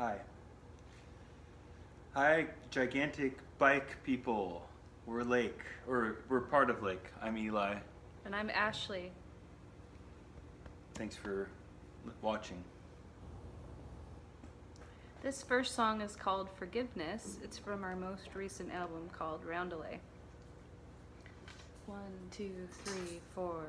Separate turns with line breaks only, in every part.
Hi. Hi, gigantic bike people. We're Lake, or we're part of Lake. I'm Eli.
And I'm Ashley.
Thanks for watching.
This first song is called Forgiveness. It's from our most recent album called Roundelay. One, two, three, four.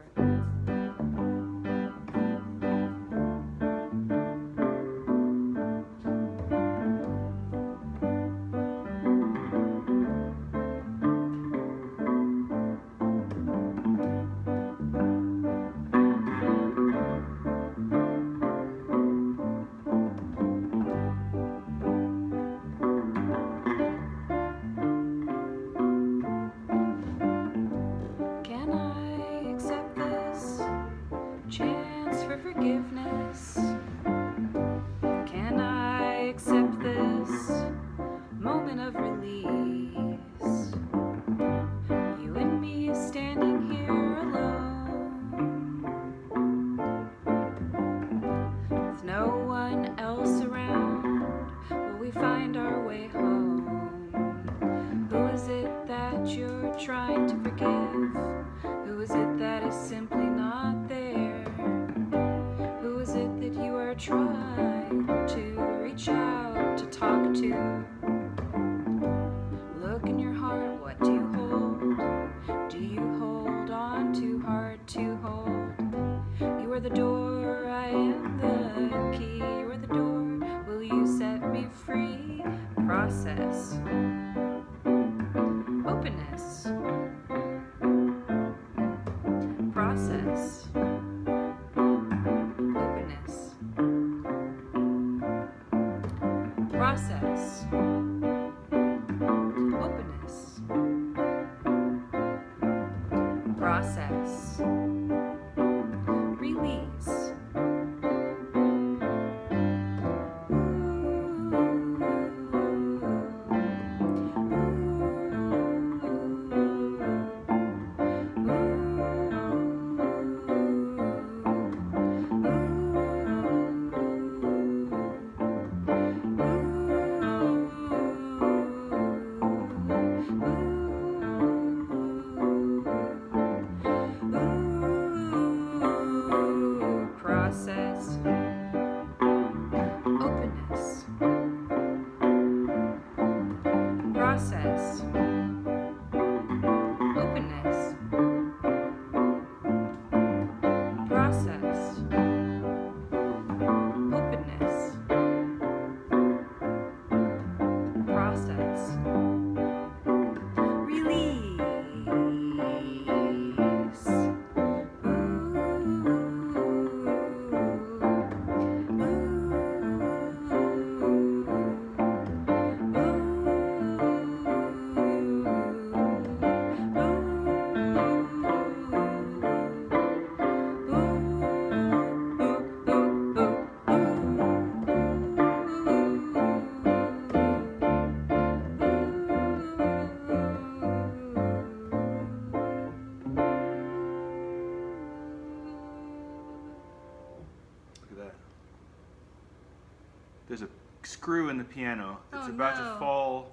Screw in the piano. It's
Oh,
about
no.
to fall.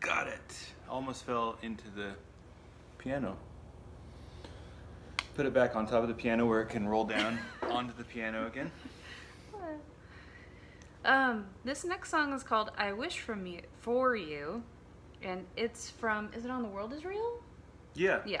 Got it. Almost fell into the piano. Put it back on top of the piano where it can roll down onto the piano again.
Um, this next song is called "I Wish from You for You," and it's from. Is it on the World Is Real?
Yeah.
Yeah.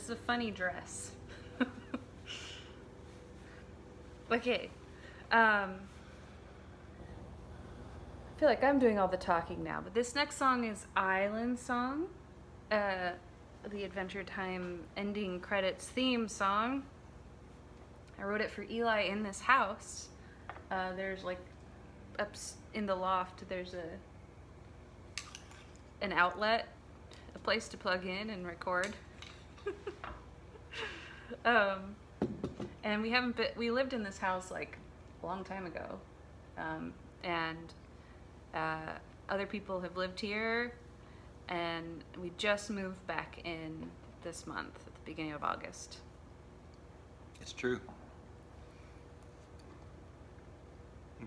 This is a funny dress. okay. Um, I feel like I'm doing all the talking now, but this next song is Island Song, uh, the Adventure Time ending credits theme song. I wrote it for Eli in this house. Uh, there's like up in the loft. There's a an outlet, a place to plug in and record. um, and we haven't been, we lived in this house like a long time ago. Um, and uh, other people have lived here, and we just moved back in this month at the beginning of August.
It's true.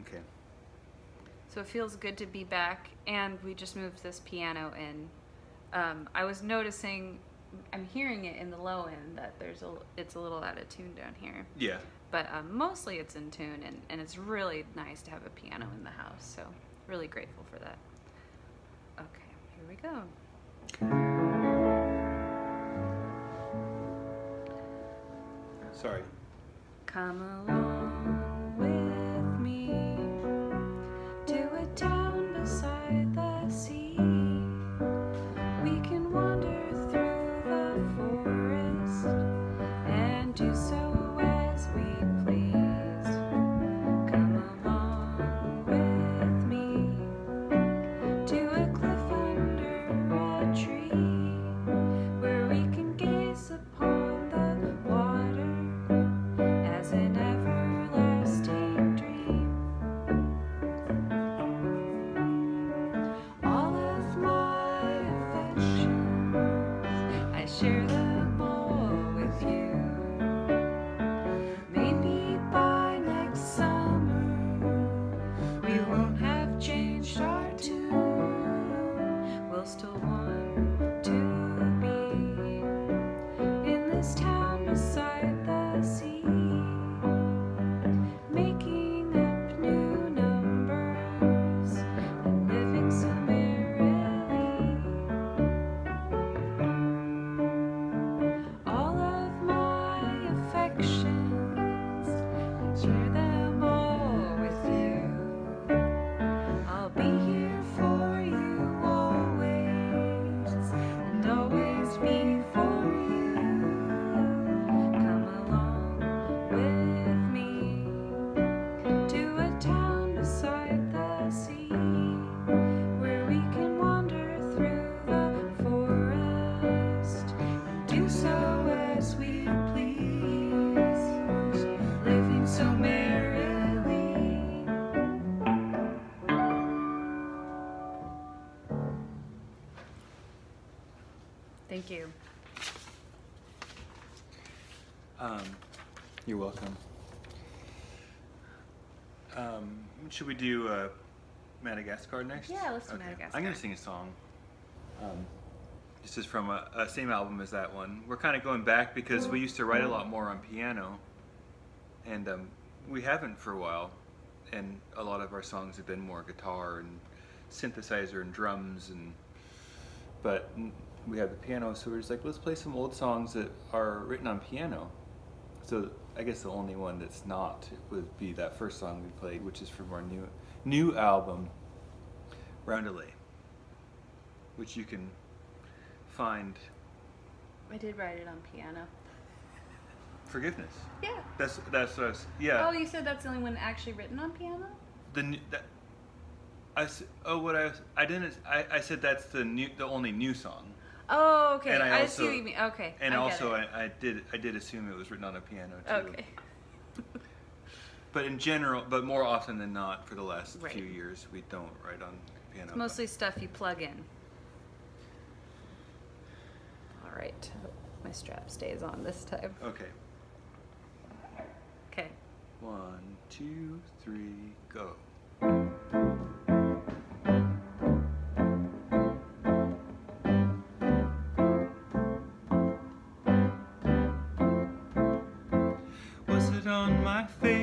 Okay.
So it feels good to be back, and we just moved this piano in. Um, I was noticing, I'm hearing it in the low end that there's a, it's a little out of tune down here,
Yeah.
but um, mostly it's in tune, and, and it's really nice to have a piano in the house. So really grateful for that. Okay, here we go.
Sorry.
Come along
first time. Should we do uh, Madagascar next?
Yeah, let's do
Okay.
Madagascar.
I'm gonna sing a song. Um, this is from a, a same album as that one. We're kind of going back because we used to write a lot more on piano, and um, we haven't for a while. And a lot of our songs have been more guitar and synthesizer and drums and but we have the piano, so we're just like, let's play some old songs that are written on piano. So I guess the only one that's not would be that first song we played, which is from our new new album, Roundelay, which you can find
I did write it on piano.
forgiveness.
Yeah.
That's that's what I was, yeah.
Oh, you said that's the only one actually written on piano?
the that, I oh what I I didn't I, I said that's the new the only new song.
Oh, okay.
And I
I, see
also-
what you mean. Okay.
And
I
also. I, I did I did assume it was written on a piano too.
Okay.
But in general, but more often than not, for the last
Right.
few years, we don't write on piano.
It's mostly stuff you plug in. All right. My strap stays on this time.
Okay.
Okay.
One, two, three, go. My face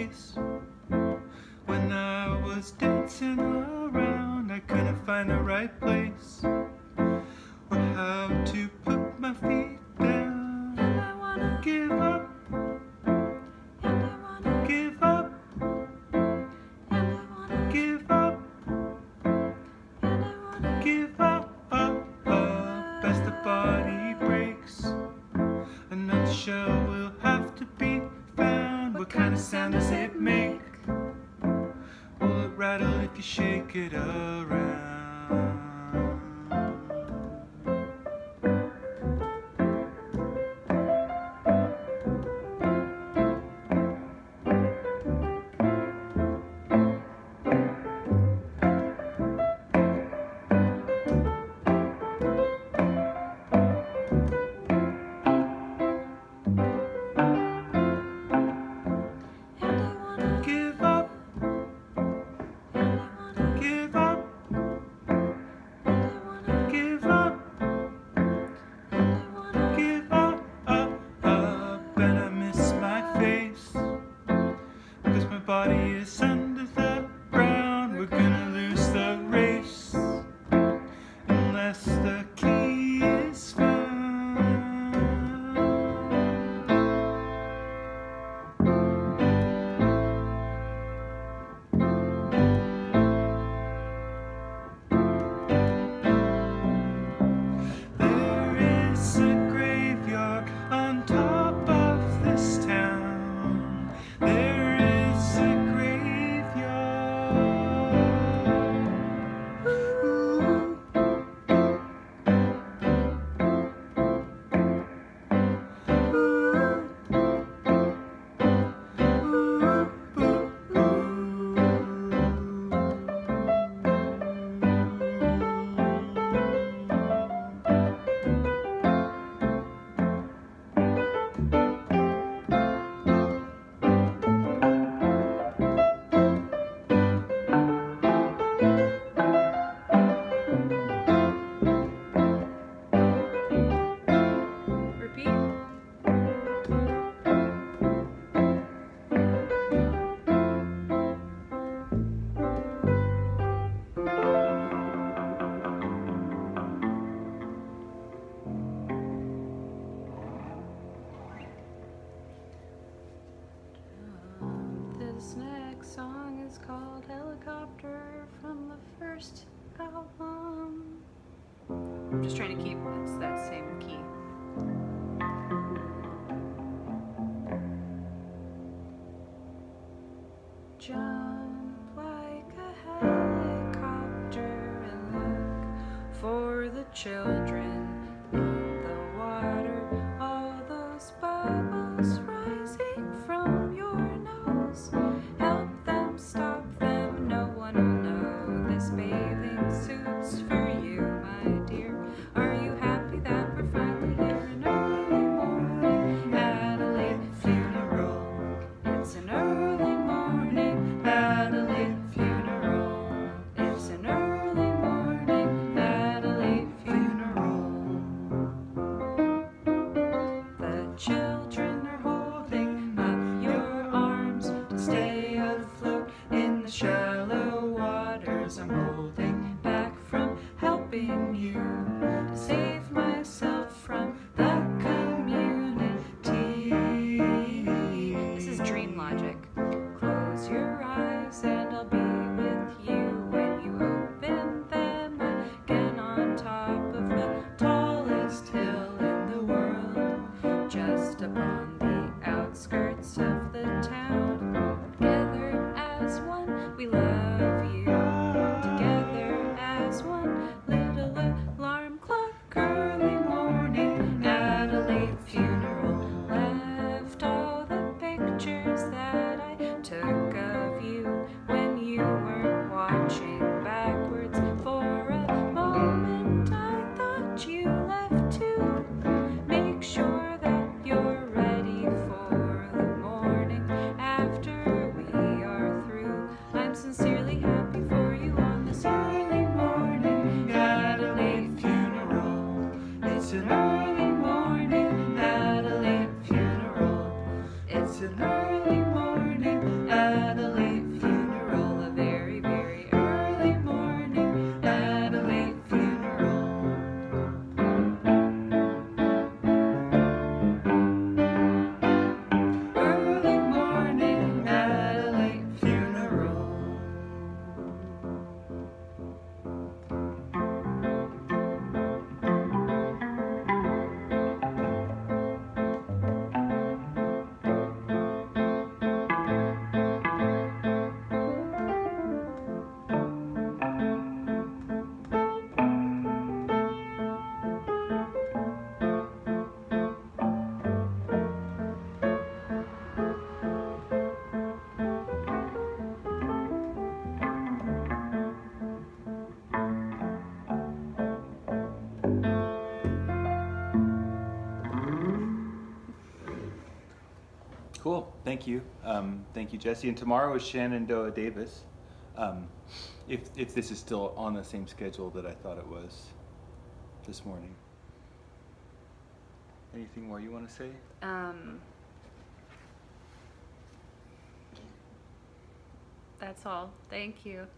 if
Helicopter from the first album. I'm just trying to keep it's that same key. dream logic.
Cool. Thank you. Um, thank you, Jesse. And tomorrow is Shenandoah Davis. Um, if, if this is still on the same schedule that I thought it was this morning. Anything more you want to say?
Um, that's all. Thank you.